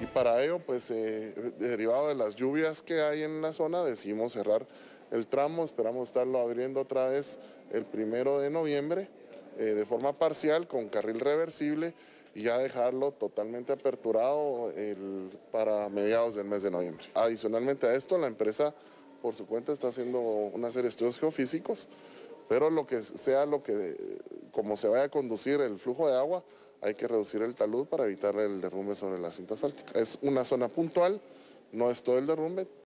Y para ello, pues eh, derivado de las lluvias que hay en la zona, decidimos cerrar el tramo, esperamos estarlo abriendo otra vez el primero de noviembre eh, de forma parcial con carril reversible y ya dejarlo totalmente aperturado para mediados del mes de noviembre. Adicionalmente a esto, la empresa por su cuenta está haciendo una serie de estudios geofísicos, pero lo que sea lo que, como se vaya a conducir el flujo de agua, hay que reducir el talud para evitar el derrumbe sobre la cinta asfáltica. Es una zona puntual, no es todo el derrumbe,